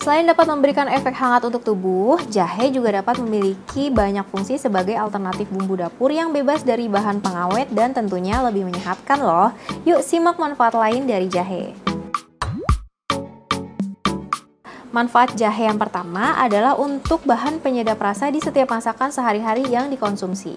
Selain dapat memberikan efek hangat untuk tubuh, jahe juga dapat memiliki banyak fungsi sebagai alternatif bumbu dapur yang bebas dari bahan pengawet dan tentunya lebih menyehatkan loh. Yuk simak manfaat lain dari jahe. Manfaat jahe yang pertama adalah untuk bahan penyedap rasa di setiap masakan sehari-hari yang dikonsumsi.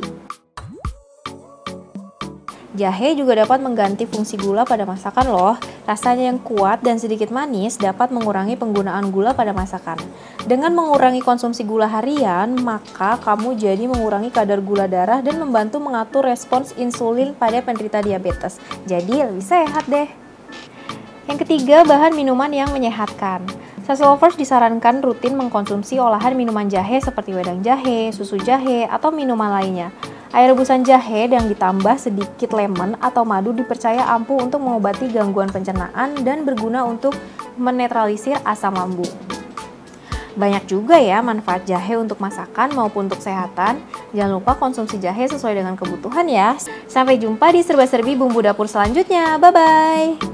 Jahe juga dapat mengganti fungsi gula pada masakan loh. Rasanya yang kuat dan sedikit manis dapat mengurangi penggunaan gula pada masakan. Dengan mengurangi konsumsi gula harian, maka kamu jadi mengurangi kadar gula darah dan membantu mengatur respons insulin pada penderita diabetes. Jadi lebih sehat deh. Yang ketiga, bahan minuman yang menyehatkan. Sasi lovers disarankan rutin mengkonsumsi olahan minuman jahe seperti wedang jahe, susu jahe, atau minuman lainnya. Air rebusan jahe yang ditambah sedikit lemon atau madu dipercaya ampuh untuk mengobati gangguan pencernaan dan berguna untuk menetralisir asam lambung. Banyak juga ya manfaat jahe untuk masakan maupun untuk kesehatan. Jangan lupa konsumsi jahe sesuai dengan kebutuhan ya. Sampai jumpa di serba-serbi bumbu dapur selanjutnya. Bye-bye.